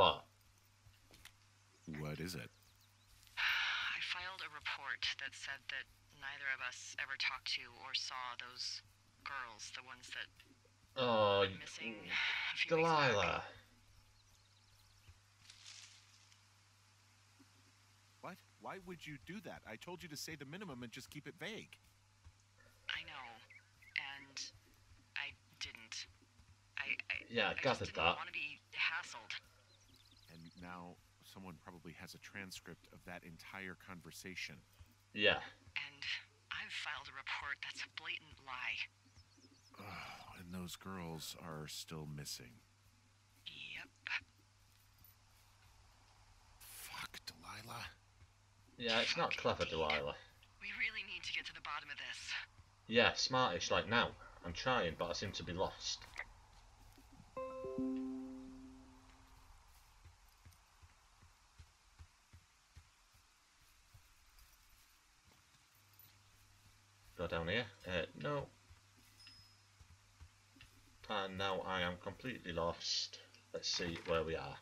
great. What? What is it? I filed a report that said that neither of us ever talked to or saw those girls, the ones that Oh, went missing mm, a few weeks back. Delilah. What? Why would you do that? I told you to say the minimum and just keep it vague. I know, and I didn't. I, I Yeah, I I just gathered didn't that. want to be hassled. And now someone probably has a transcript of that entire conversation. Yeah. And I've filed a report that's a blatant lie. Oh, and those girls are still missing. Yep. Fuck, Delilah. Yeah, it's not clever, Delilah. We really need to get to the bottom of this. Yeah, smartish like now. I'm trying, but I seem to be lost. Go down here. Uh, no. And now I am completely lost. Let's see where we are.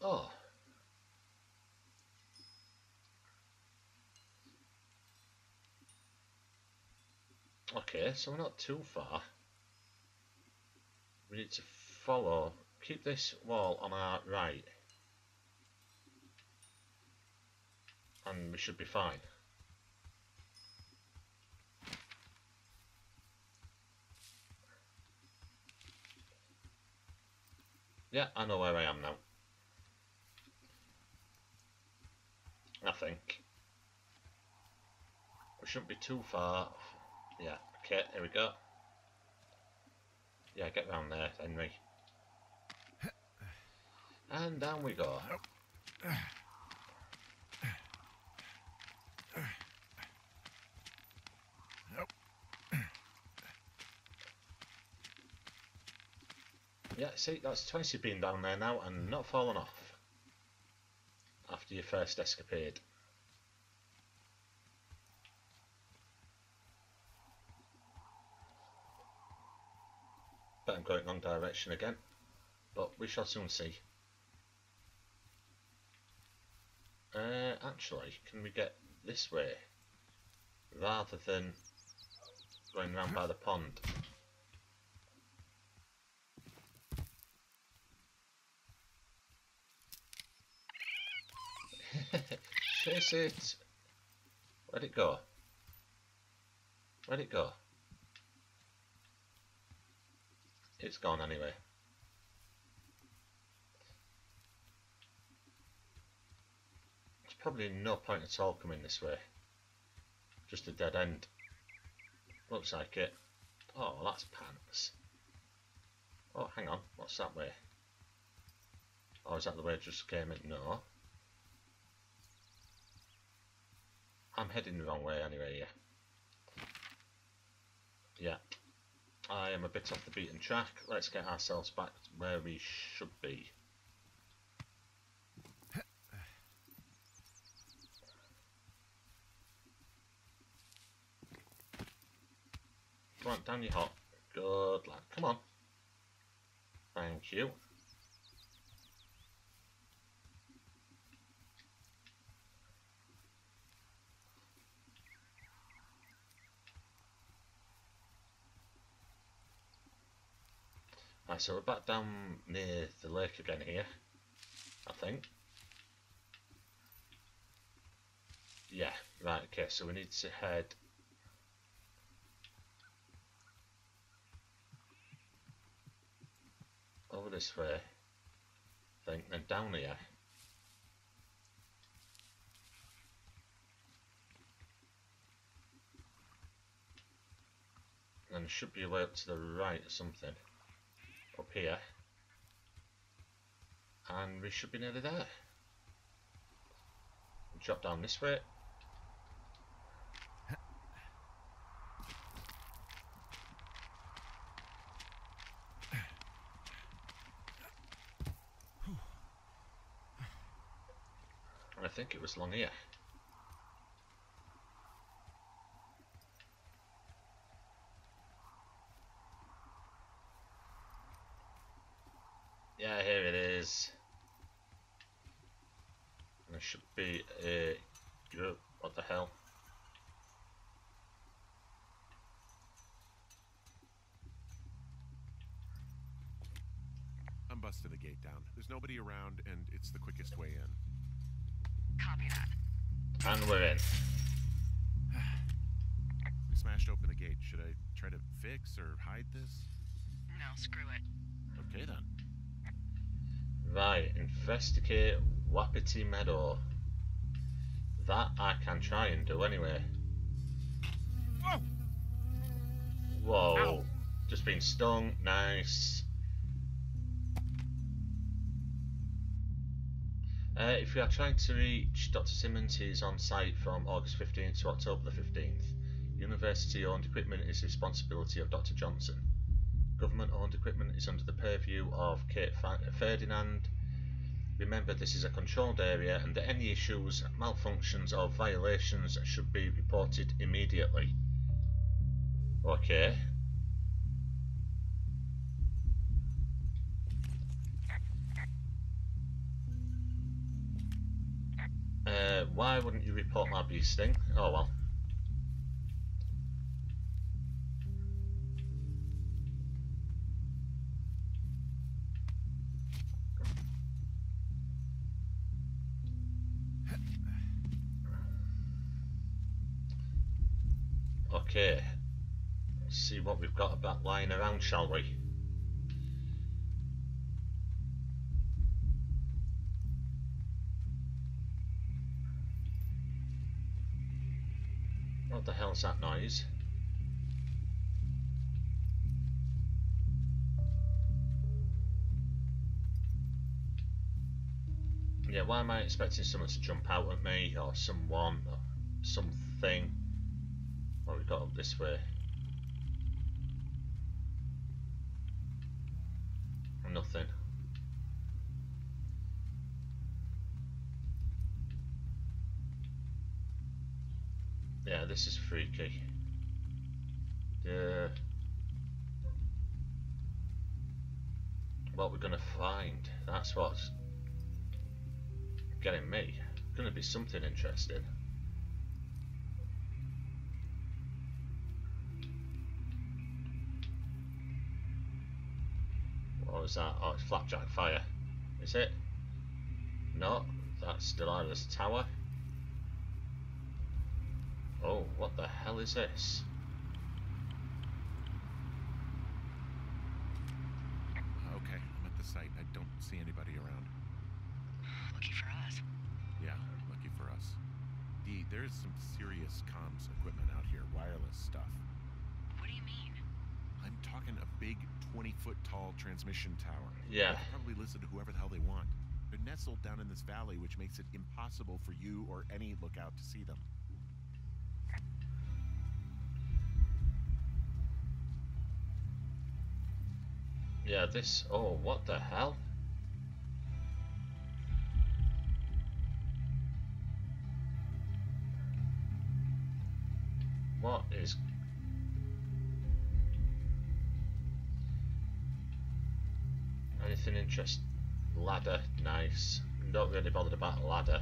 Oh. Okay, so we're not too far. We need to follow, keep this wall on our right. And we should be fine. Yeah, I know where I am now. I think. We shouldn't be too far. Yeah, okay, here we go. Yeah, get round there, Henry. And down we go. Yeah, see, that's twice you've been down there now and not fallen off. After your first escapade. But I'm going wrong direction again. But we shall soon see. Uh, actually, can we get this way? Rather than going round by the pond. Chase it! Where'd it go? Where'd it go? It's gone anyway. There's probably no point at all coming this way. Just a dead end. Looks like it. Oh, that's pants. Oh, hang on. What's that way? Oh, is that the way it just came in? No. I'm heading the wrong way anyway, yeah. Yeah. I am a bit off the beaten track. Let's get ourselves back where we should be. Come on, down you hop. Good lad. Come on. Thank you. Right, so we're back down near the lake again here, I think. Yeah, right, okay, so we need to head over this way, I think, then down here. And should be a way up to the right or something up here. And we should be nearly there. Drop down this way. I think it was long here Yeah, here it is. There should be a. oh, What the hell? I'm busting the gate down. There's nobody around, and it's the quickest way in. Copy that. And we're in. We smashed open the gate. Should I try to fix or hide this? No, screw it. Okay then. Right, investigate Wapiti Meadow. That I can try and do anyway. Whoa! Whoa. Ow. Just been stung. Nice. Uh, if you are trying to reach Dr. Simmons, he is on site from August 15th to October the 15th. University owned equipment is the responsibility of Dr. Johnson. Government owned equipment is under the purview of Kate Ferdinand. Remember, this is a controlled area and that any issues, malfunctions, or violations should be reported immediately. Okay. Why wouldn't you report my bee sting? Oh well. Okay. Let's see what we've got about lying around, shall we? What the hell's that noise? Yeah, why am I expecting someone to jump out at me or someone or something? What we got up this way? Nothing. Yeah, this is freaky. Yeah. What we're gonna find? That's what's getting me. It's Gonna be something interesting. What was that? Oh, it's Flapjack Fire. Is it? No, that's Delilah's Tower. Oh, what the hell is this? Okay, I'm at the site. I don't see anybody around. Lucky for us. Yeah, lucky for us. D, there's some serious comms equipment out here, wireless stuff. What do you mean? I'm talking a big 20 foot tall transmission tower. Yeah. They probably listen to whoever the hell they want. They're nestled down in this valley, which makes it impossible for you or any lookout to see them. Yeah, this. Oh, what the hell? What is. Anything interesting? Ladder, nice. Not really bothered about ladder.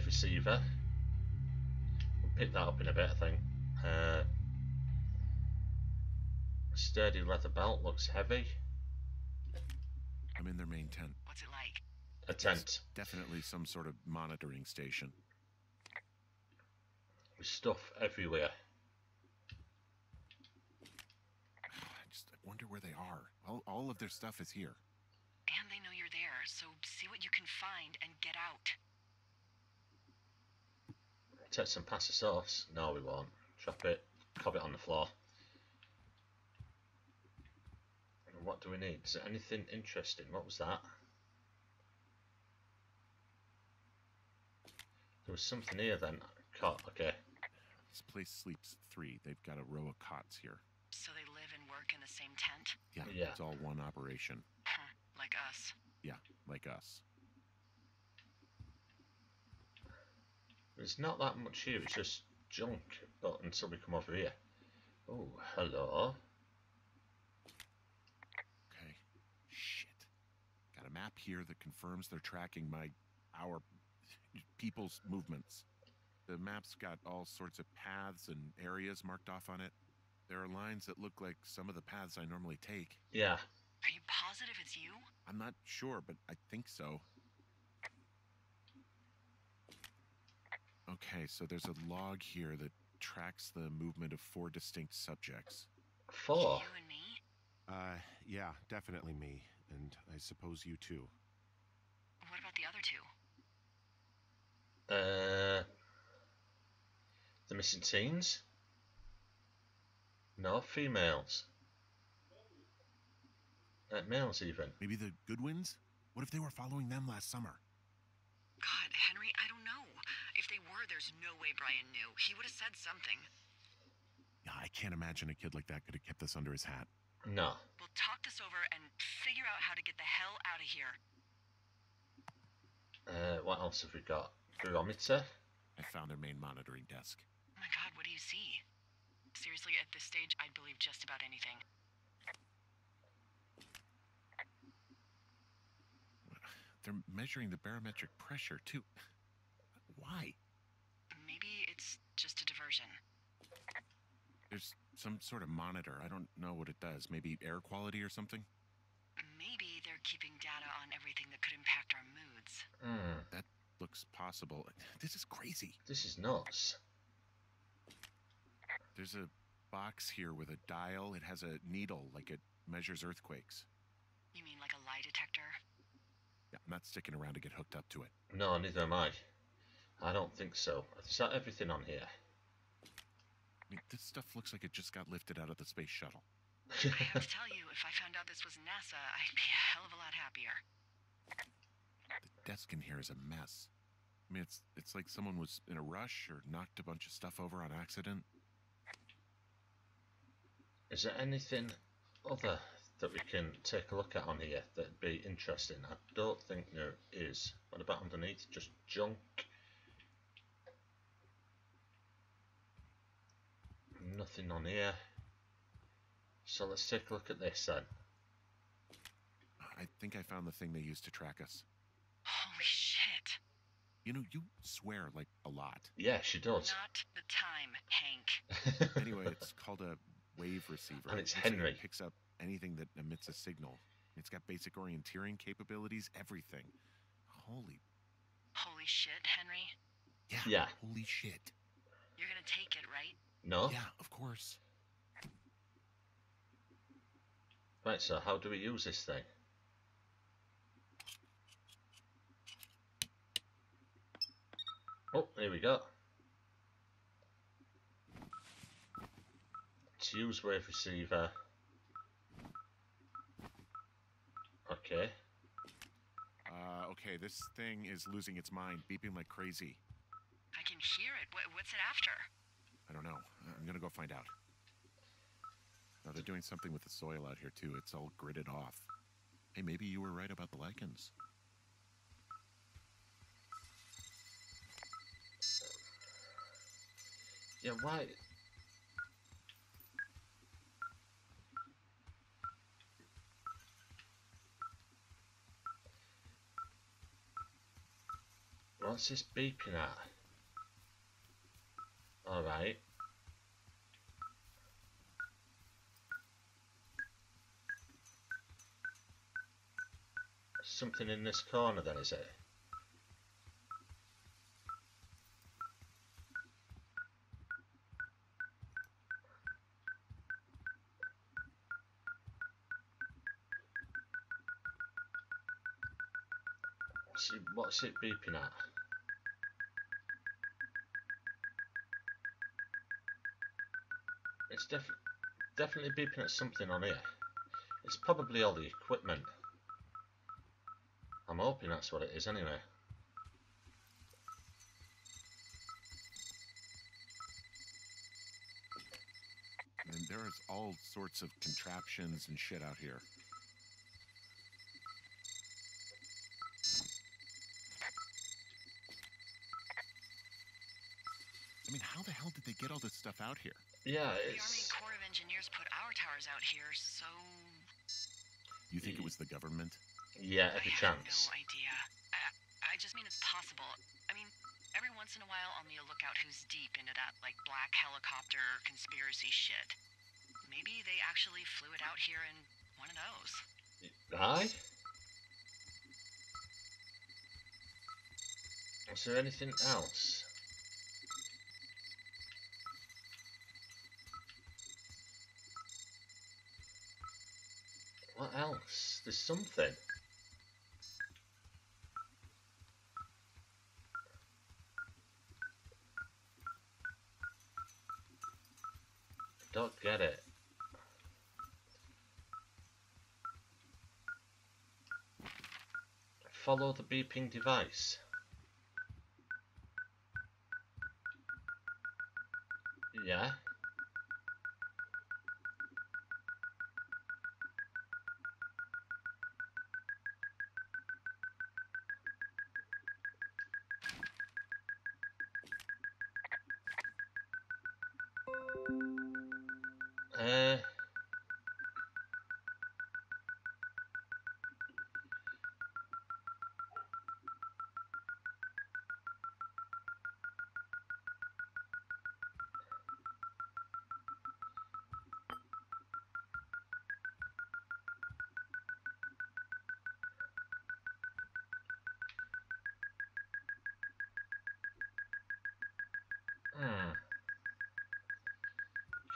Wave receiver. We'll pick that up in a bit, I think. Uh, sturdy leather belt looks heavy. I'm in their main tent. What's it like? A tent Definitely some sort of monitoring station. with stuff everywhere. I just wonder where they are. All, all of their stuff is here. And they know you're there, so see what you can find and get out. Take some pasta sauce. No, we won't. Drop it. Cob it on the floor. And What do we need? Is there anything interesting? What was that? There was something here then. Cot. Okay. This place sleeps three. They've got a row of cots here. So they live and work in the same tent? Yeah, Yeah. it's all one operation. Like us. Yeah, like us. There's not that much here, it's just junk, but until we come over here. Oh, hello. Okay. Shit. Got a map here that confirms they're tracking my our people's movements. The map's got all sorts of paths and areas marked off on it. There are lines that look like some of the paths I normally take. Yeah, Are you positive it's you? I'm not sure, but I think so. Okay, so there's a log here that tracks the movement of four distinct subjects. four. You and me? Uh, yeah, definitely me. And I suppose you too. What about the other two? Uh, the missing teens? No, females. Uh, males even. Maybe the Goodwins? What if they were following them last summer? God, Henry, I don't know. If they were, there's no way Brian knew. He would have said something. Yeah, I can't imagine a kid like that could have kept this under his hat. No. We'll talk this over and figure out how to get the hell out of here. Uh, what else have we got? Barometer? I found their main monitoring desk. Oh my god, what do you see? Seriously, at this stage, I'd believe just about anything. They're measuring the barometric pressure, too. Why? Maybe it's just a diversion. There's some sort of monitor. I don't know what it does. Maybe air quality or something? Maybe they're keeping data on everything that could impact our moods. Hmm, Looks possible. This is crazy. this is nuts. There's a box here with a dial. It has a needle, like it measures earthquakes. You mean like a lie detector? Yeah, I'm not sticking around to get hooked up to it. No, neither am I. I don't think so. Is that everything on here? I mean, this stuff looks like it just got lifted out of the space shuttle. I have to tell you, if I found out this was NASA, I'd be a hell of a lot happier. The desk in here is a mess. I mean, it's it's like someone was in a rush or knocked a bunch of stuff over on accident. Is there anything other that we can take a look at on here that'd be interesting? I don't think there is. What about underneath? Just junk? Nothing on here. So let's take a look at this then. I think I found the thing they used to track us. Holy shit. You know, you swear like a lot. Yeah, she does. Not the time, Hank. Anyway, it's called a wave receiver. And it's Henry. It picks up anything that emits a signal. It's got basic orienteering capabilities, everything. Holy, Holy shit, Henry. yeah, Yeah. holy shit. You're gonna take it, right? No? Yeah, of course. Right, so how do we use this thing? Oh, here we go. To use wave receiver. Okay. Uh, okay, this thing is losing its mind, beeping like crazy. I can hear it. What, what's it after? I don't know. I'm gonna go find out. Now they're doing something with the soil out here too. It's all gridded off. Hey, maybe you were right about the lichens. Yeah, why? What's this beeping at? Alright. Something in this corner then, is it? What's it, what's it beeping at? It's def definitely beeping at something on here. It's probably all the equipment hoping that's what it is anyway. And there is all sorts of contraptions and shit out here. I mean, how the hell did they get all this stuff out here? Yeah, it's... The Army Corps of Engineers put our towers out here, so... You think it was the government? Yeah, I every have chance. no idea. I, uh, I just mean it's possible. I mean, every once in a while I'll be a lookout who's deep into that like black helicopter conspiracy shit. Maybe they actually flew it out here in one of those. Aye? Was there anything else? What else? There's something. Don't get it. Follow the beeping device. Yeah.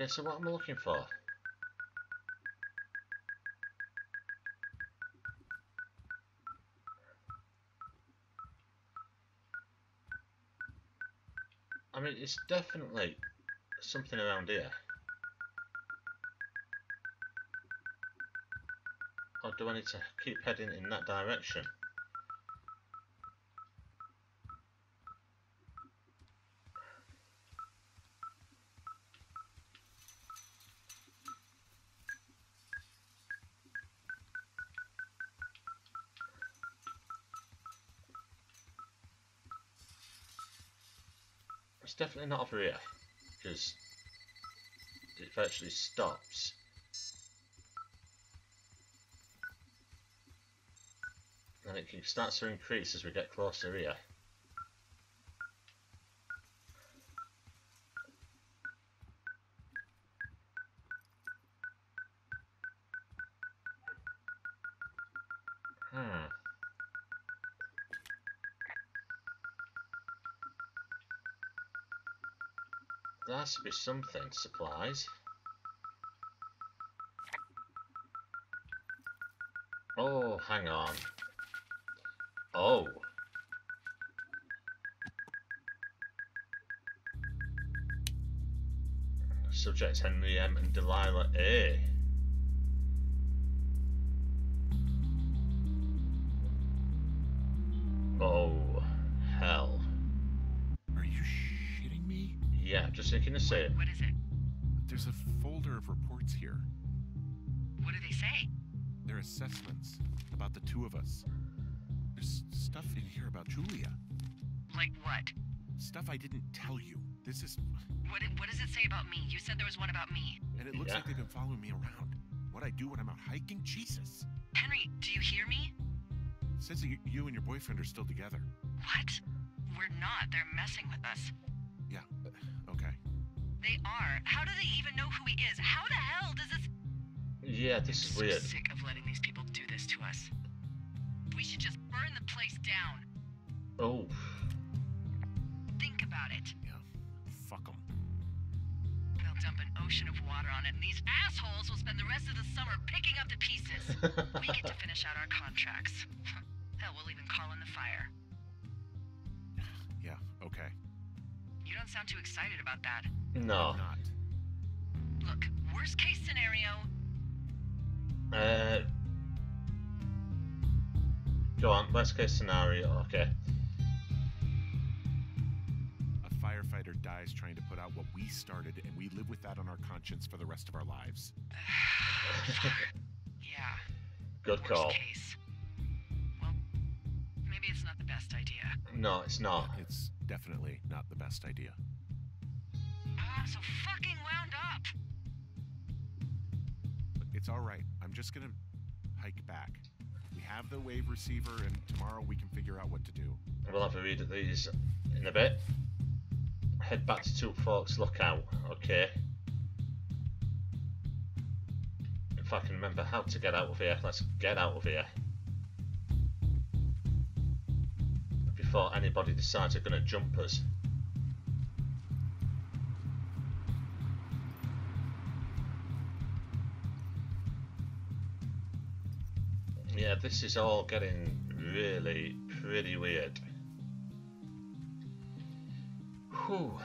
Okay, so what am I looking for? I mean, it's definitely something around here. Or do I need to keep heading in that direction? Definitely not over here because it virtually stops. And it starts to increase as we get closer here. Has to be something. Supplies. Oh, hang on. Oh. Subjects Henry M and Delilah A. Oh, Yeah, just thinking the it. What is it? There's a folder of reports here. What do they say? They're assessments about the two of us. There's stuff in here about Julia. Like what? Stuff I didn't tell you. This is. What, what does it say about me? You said there was one about me. And it looks Yeah. like they've been following me around. What I do when I'm out hiking? Jesus. Henry, do you hear me? Says that you, you and your boyfriend are still together. What? We're not. They're messing with us. Yeah. Okay. They are. How do they even know who he is? How the hell does this? Yeah, this is I'm so weird. sick of letting these people do this to us. We should just burn the place down. Oh, Think about it. Yeah. Fuck them. They'll dump an ocean of water on it, and these assholes will spend the rest of the summer picking up the pieces. we get to finish out our contracts. Hell, we'll even call in the fire. Yeah. Okay. You don't sound too excited about that. no. Not. Look, worst case scenario, Uh, go on, worst case scenario, okay. A firefighter dies trying to put out what we started, and we live with that on our conscience for the rest of our lives. yeah, Good worst call. case. Well, maybe it's not the best idea. No, it's not. It's definitely not the best idea. I'm so fucking wound up. It's all right. I'm just gonna hike back. We have the wave receiver, and tomorrow we can figure out what to do. We'll have a read at these in a bit. Head back to Two Forks Lookout, okay? If I can remember how to get out of here, let's get out of here. Before anybody decides they're going to jump us. Yeah, this is all getting really pretty weird. Whew.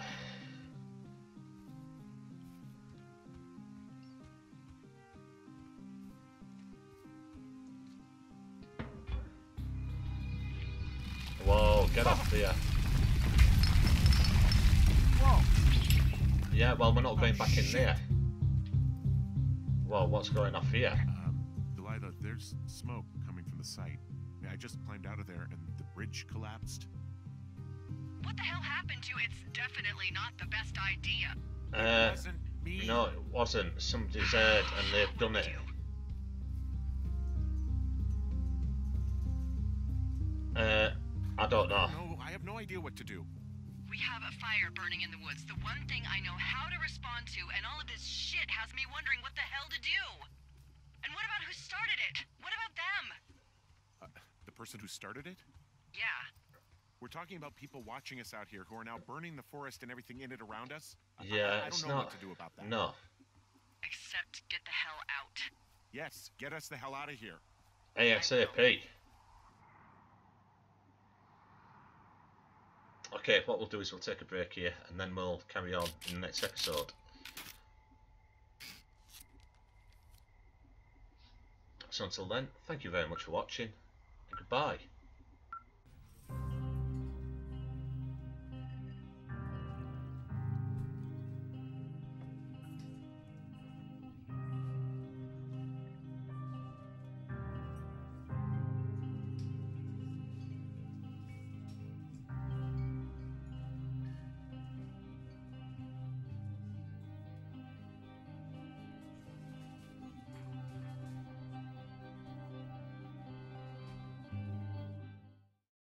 Whoa, get off. Whoa! Yeah, well, we're not going back in there. Well, what's going off here? Um, Delilah, there's smoke coming from the site. I just climbed out of there, and the bridge collapsed. What the hell happened to you? It's definitely not the best idea. Uh, wasn't no, it wasn't. Somebody's heard and they've done it. Uh, I don't know. Idea what to do. We have a fire burning in the woods. The one thing I know how to respond to, and all of this shit has me wondering what the hell to do. And what about who started it? What about them? Uh, the person who started it? Yeah. We're talking about people watching us out here who are now burning the forest and everything in it around us. I- I- Yeah, I, it's don't know not. what to do about that. No. Except get the hell out. Yes, get us the hell out of here. ASAP. Okay, what we'll do is we'll take a break here and then we'll carry on in the next episode. So until then, thank you very much for watching and goodbye.